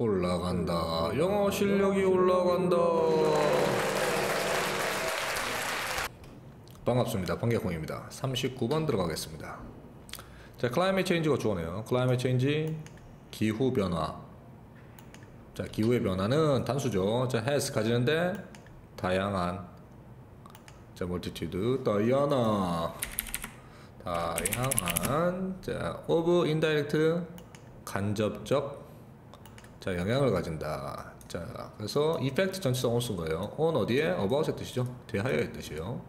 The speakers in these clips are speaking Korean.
올라간다. 영어 실력이 올라간다. 반갑습니다. 번개콩입니다. 39번 들어가겠습니다. 자, climate change가 주어네요. climate change 기후 변화. 자, 기후의 변화는 단수죠. 자, has 가지는데 다양한 자, multitude 다양한 다양한 자, of indirect 간접적 자, 영향을 가진다. 자, 그래서 effect 전치사 on 쓴 거예요. on 어디에? about의 뜻이죠. 대하여의 뜻이요.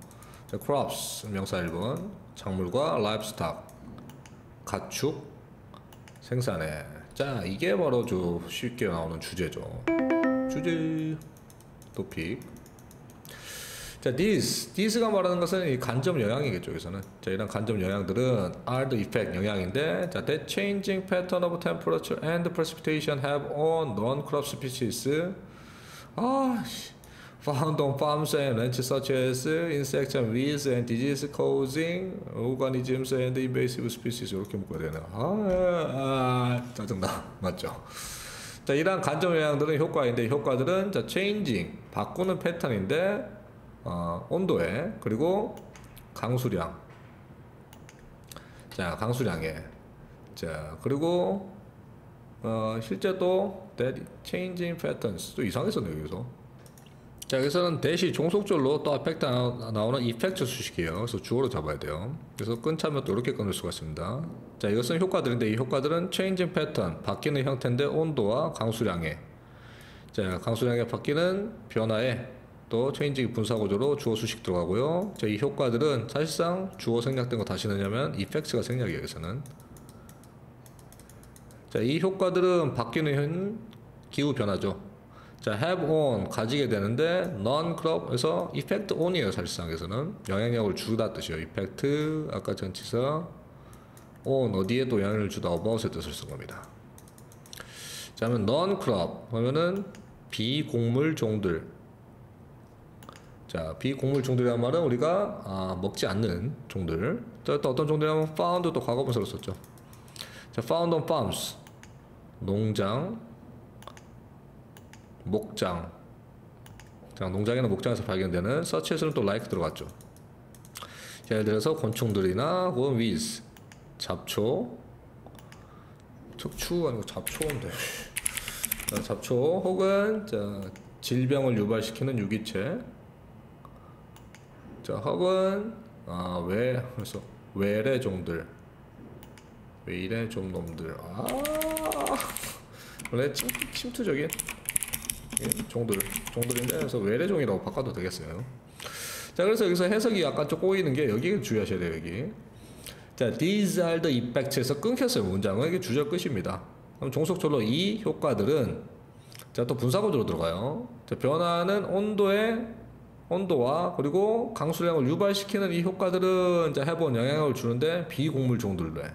자, crops 명사 1번 작물과 livestock 가축 생산에 자 이게 바로 좀 쉽게 나오는 주제죠 주제 토픽 자 this this가 말하는 것은 이 간접 영향이겠죠 여기서는 자 이런 간접 영향들은 are the effect 영향인데 자 that changing pattern of temperature and precipitation have on non-crop species 아 씨. found on farms and ranches such as insects and weeds and disease causing organisms and invasive species 이렇게 묶어야 되나 아, 아 짜증나 맞죠 자 이러한 간접 영향들은 효과인데 효과들은 자 changing 바꾸는 패턴인데 어, 온도에 그리고 강수량 자 강수량에 자 그리고 어, 실제 또 that changing patterns 또 이상했었네요 여기서 자 여기서는 대시 종속절로 또 아펙트 나오는 이펙트 수식이에요. 그래서 주어로 잡아야 돼요. 그래서 끊자면 또 이렇게 끊을 수가 있습니다. 자 이것은 효과들인데 이 효과들은 changing pattern 바뀌는 형태인데 온도와 강수량에 자 강수량에 바뀌는 변화에 또 changing 분사구조로 주어 수식 들어가고요. 자이 효과들은 사실상 주어 생략된 거 다시 넣냐면 effects가 생략이에요. 여기서는 자 이 효과들은 바뀌는 기후 변화죠. 자, have on 가지게 되는데 non-crop에서 effect on이에요 사실상에서는 영향력을 주다 뜻이에요. effect 아까 전치사 on 어디에도 영향을 주다 about의 뜻을 쓴 겁니다. 자, 그러면 non-crop 하면은 비곡물 종들. 자, 비곡물 종들이란 말은 우리가 아, 먹지 않는 종들. 또 어떤 종들이냐면 found 또 과거분사로 썼죠. 자, found on farms 농장 목장. 자, 농장이나 목장에서 발견되는 서치에서는 또 like 들어갔죠. 자, 예를 들어서 곤충들이나 혹은 with 잡초 척추 아니고 잡초인데 자, 잡초 혹은 자, 질병을 유발시키는 유기체 자 혹은 아, 외 그래서 외래 종들 외래종 놈들 아 원래 침, 침투적인 종들 종들인데 그래서 외래종이라고 바꿔도 되겠어요. 자 그래서 여기서 해석이 약간 좀 꼬이는 게 여기 주의하셔야 돼요 여기. 자 these are the effects에서 끊겼어요 문장은 이게 주절 끝입니다. 그럼 종속절로 이 효과들은 자 또 분사구조로 들어가요. 자 변화는 온도의 온도와 그리고 강수량을 유발시키는 이 효과들은 자 해본 영향을 주는데 비곡물 종들로 해.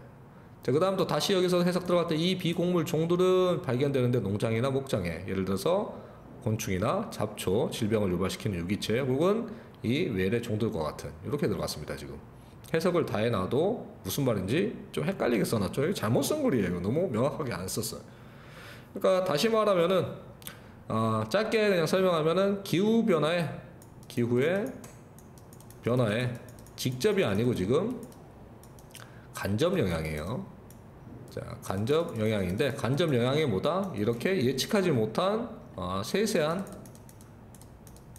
자, 그 다음 또 다시 여기서 해석 들어갈 때이 비곡물 종들은 발견되는데 농장이나 목장에 예를 들어서 곤충이나 잡초, 질병을 유발시키는 유기체 혹은 이 외래 종들과 같은 이렇게 들어갔습니다 지금. 해석을 다 해놔도 무슨 말인지 좀 헷갈리게 써놨죠. 잘못 쓴 글이에요. 너무 명확하게 안 썼어요. 그러니까 다시 말하면은 어, 짧게 그냥 설명하면은 기후 변화에 기후의 변화에 직접이 아니고 지금 간접 영향이에요 자 간접 영향인데 간접 영향이 뭐다 이렇게 예측하지 못한 어, 세세한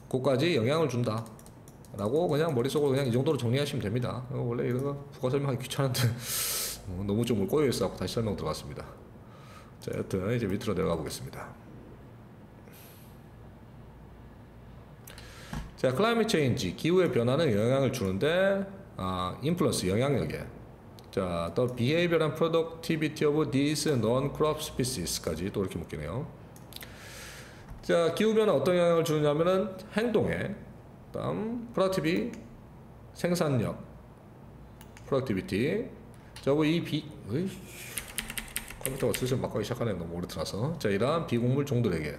곳까지 영향을 준다. 라고 그냥 머릿속으로 그냥 이 정도로 정리하시면 됩니다. 어, 원래 이런 거 부가 설명하기 귀찮은데 어, 너무 좀 꼬여있어 다시 설명 들어갔습니다. 자, 여튼 이제 밑으로 내려가 보겠습니다. 자, change, 기후의 변화는 영향을 주는데, 아, influence, 영향력에. 자, 또 behavior and productivity of these non-crop species까지 또 이렇게 묶이네요. 자, 기후 변화 어떤 영향을 주느냐면은 행동에, 다음 productivity 생산력, Productivity. 저거 이 비, 으이, 컴퓨터가 슬슬 맛 가기 시작하네 너무 오래 들어서. 자, 이러한 비곡물 종들에게.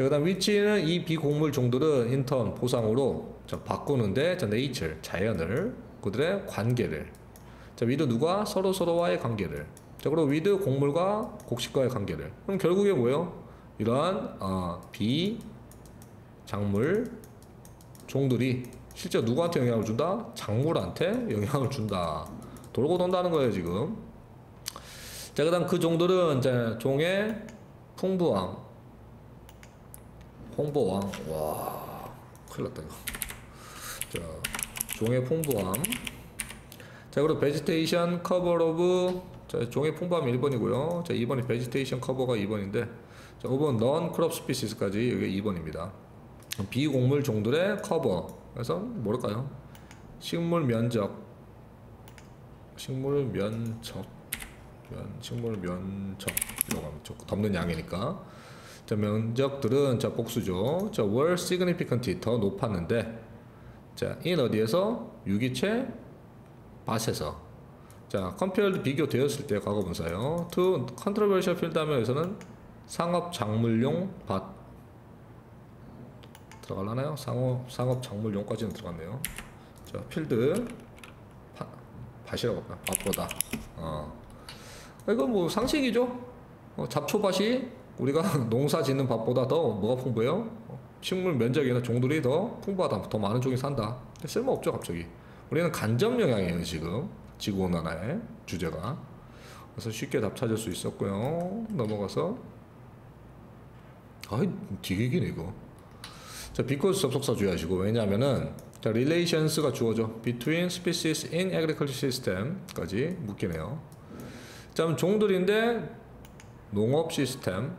자, 그 다음 which는 이 비곡물 종들은 in turn 보상으로 자, 바꾸는데 자, 네이처, 자연을, 그들의 관계를. 자, with 누가 서로 서로와의 관계를. 자, 그리고 with 곡물과 곡식과의 관계를. 그럼 결국에 뭐예요? 이러한 어, 비 작물 종들이 실제 누구한테 영향을 준다? 작물한테 영향을 준다. 돌고 돈다는 거예요 지금. 자, 그다음 그 종들은 이제 종의 풍부함, 홍보왕, 와, 큰일 났다 이거. 자, 종의 풍부함. 자, 그리고 vegetation cover of 자, 종의 풍부함 1번이고요. 자, 2번이 vegetation cover가 2번인데 자, 5번 non crop species까지 이게 2번입니다. 비곡물 종들의 커버. 그래서 뭐랄까요? 식물 면적. 식물 면적. 면, 식물 면적 이라고 하면 좋고 덮는 양이니까. 자, 면적들은 자, 복수죠. 자, were significantly 더 높았는데 자, in 어디에서 유기체 밭에서 자, compared 비교되었을 때 과거 분사요. to controversial field 하면에서는 상업 작물용 밭 들어갈라나요? 상업 상업 작물용까지는 들어갔네요. 자, 필드 파, 밭이라고? 밭보다. 어. 이거 뭐 상식이죠. 어, 잡초밭이 우리가 농사 짓는 밭보다 더 뭐가 풍부해요? 어, 식물 면적이나 종들이 더 풍부하다. 더 많은 종이 산다. 쓸모없죠, 갑자기. 우리는 간접 영향이에요, 지금. 지구온난화의 주제가. 그래서 쉽게 답 찾을 수 있었고요. 넘어가서. 아이, 기네, 이거. 자, because 접속사 주의하시고. 왜냐하면은, 자, relations가 주어져. between species in agriculture system까지 묶이네요. 자, 그럼 종들인데, 농업 시스템.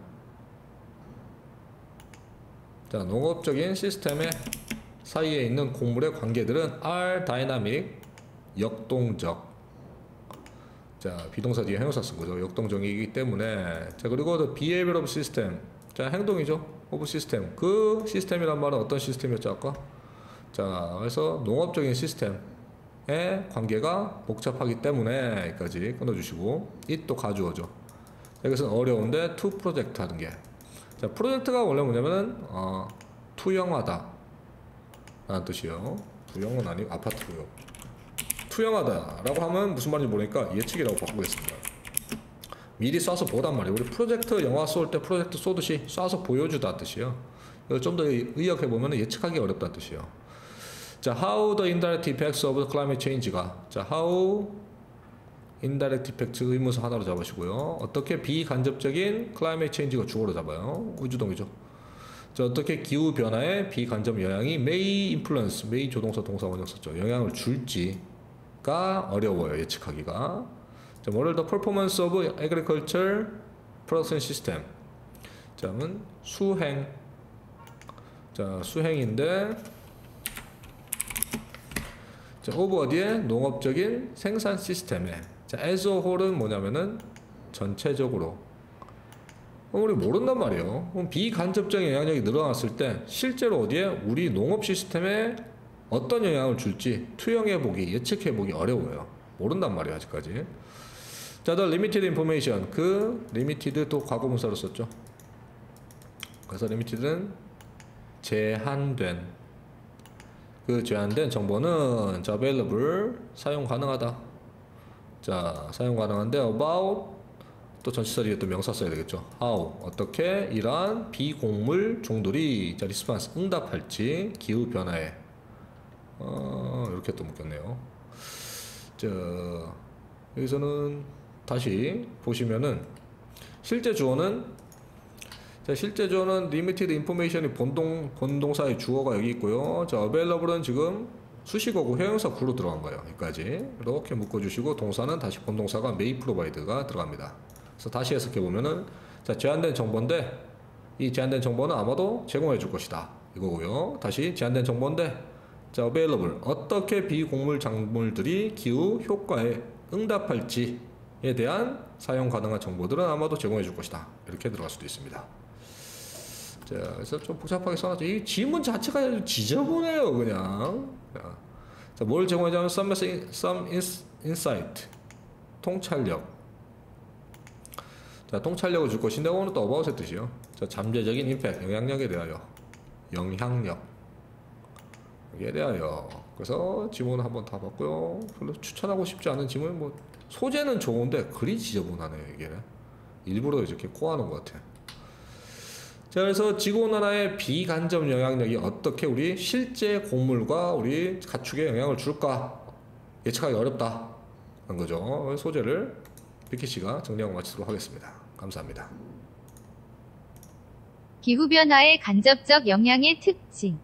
자, 농업적인 시스템의 사이에 있는 곡물의 관계들은 are dynamic, 역동적. 자, 비동사 뒤에 형용사 쓴 거죠. 역동적이기 때문에. 자, 그리고 the behavior of system. 자, 행동이죠. of system. 그 시스템이란 말은 어떤 시스템이었죠, 아까? 자, 그래서 농업적인 시스템의 관계가 복잡하기 때문에 여기까지 끊어주시고 it도 가주어죠. 여기서는 어려운데 to project 하는 게. 자, 프로젝트가 원래 뭐냐면은 어, 투영하다 라는 뜻이요. 투영은 아니고 아파트고요. 투영하다 라고 하면 무슨 말인지 모르니까 예측이라고 바꾸겠습니다. 미리 쏴서 보단 말이에요. 우리 프로젝트 영화 쏠 때 프로젝트 쏘듯이 쏴서 보여주다 뜻이요. 이걸 좀 더 의역해 보면 예측하기 어렵다는 뜻이요. 자, how the indirect effects of climate change가 자, how indirect effect 의문사 하나로 잡으시고요. 어떻게 비간접적인 climate change가 주어로 잡아요. 우주동이죠. 자, 어떻게 기후 변화에 비간접 영향이 may influence, may 조동사 동사 원형 썼죠. 영향을 줄지가 어려워요. 예측하기가. 자, 뭐를 the performance of agriculture production system. 자는 수행. 자, 수행인데 자, of 어디에 농업적인 생산 시스템에 자, as a whole은 뭐냐면은 전체적으로 어, 우리 모른단 말이에요. 그럼 비간접적인 영향력이 늘어났을 때 실제로 어디에 우리 농업 시스템에 어떤 영향을 줄지 투영해 보기, 예측해 보기 어려워요. 모른단 말이에요, 아직까지. 자, the limited information. 그 limited 또 과거분사로 썼죠. 그래서 limited는 제한된 그 제한된 정보는 자, available 사용 가능하다. 자, 사용 가능한데 about 또 전치사 뒤에 또 명사 써야 되겠죠. how 어떻게 이러한 비곡물 종들이 자 리스판스 응답할지 기후 변화에 어, 이렇게 또 묶였네요. 자 여기서는 다시 보시면은 실제 주어는 자 실제 주어는 limited information이 본동 본동사의 주어가 여기 있고요. 자 available은 지금 수식어고 회용사 구로 들어간 거예요. 여기까지 이렇게 묶어주시고 동사는 다시 본동사가 may provide가 들어갑니다. 그래서 다시 해석해 보면은 자 제한된 정보인데 이 제한된 정보는 아마도 제공해 줄 것이다 이거고요. 다시 제한된 정보인데 자 available 어떻게 비곡물 작물들이 기후 효과에 응답할지에 대한 사용 가능한 정보들은 아마도 제공해 줄 것이다 이렇게 들어갈 수도 있습니다. 자 그래서 좀 복잡하게 써놨죠. 이 지문 자체가 지저분해요 그냥. 자, 뭘 제공하자면 some, some insight 통찰력 자, 통찰력을 줄 것인데 오늘 또 about의 뜻이요. 자, 잠재적인 임팩, 영향력에 대하여. 영향력. 에 대하여. 그래서 지문 한번 다 봤고요. 별로 추천하고 싶지 않은 지문 뭐 소재는 좋은데 글이 지저분하네요 이게 일부러 이렇게 코하는 것 같아. 자 그래서 지구온난화의 비간접 영향력이 어떻게 우리 실제 곡물과 우리 가축에 영향을 줄까 예측하기 어렵다 한 거죠. 소재를 비키 씨가 정리하고 마치도록 하겠습니다. 감사합니다. 기후변화의 간접적 영향의 특징